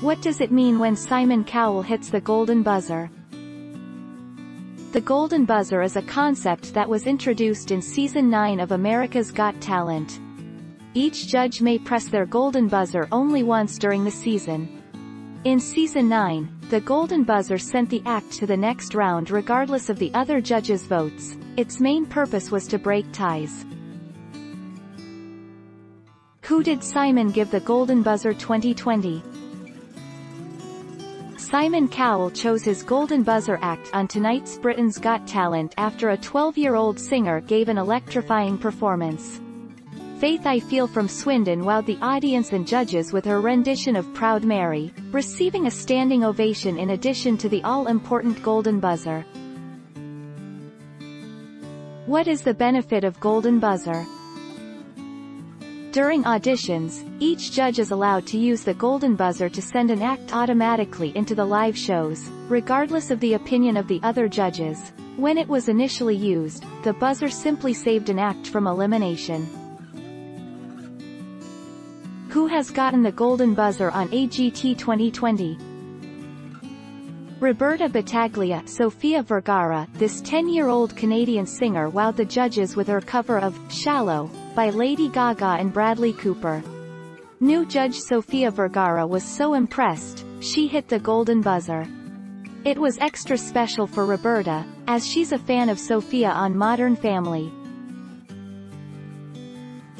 What does it mean when Simon Cowell hits the golden buzzer? The golden buzzer is a concept that was introduced in Season 9 of America's Got Talent. Each judge may press their golden buzzer only once during the season. In Season 9, the golden buzzer sent the act to the next round regardless of the other judges' votes. Its main purpose was to break ties. Who did Simon give the golden buzzer 2020? Simon Cowell chose his Golden Buzzer act on tonight's Britain's Got Talent after a 12-year-old singer gave an electrifying performance. Faith I Feel from Swindon wowed the audience and judges with her rendition of Proud Mary, receiving a standing ovation in addition to the all-important Golden Buzzer. What is the benefit of Golden Buzzer? During auditions, each judge is allowed to use the golden buzzer to send an act automatically into the live shows, regardless of the opinion of the other judges. When it was initially used, the buzzer simply saved an act from elimination. Who has gotten the golden buzzer on AGT 2020? Roberta Battaglia Sofia Vergara, this 10-year-old Canadian singer wowed the judges with her cover of Shallow by Lady Gaga and Bradley Cooper. New judge Sofia Vergara was so impressed, she hit the golden buzzer. It was extra special for Roberta, as she's a fan of Sofia on Modern Family.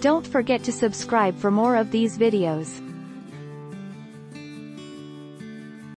Don't forget to subscribe for more of these videos.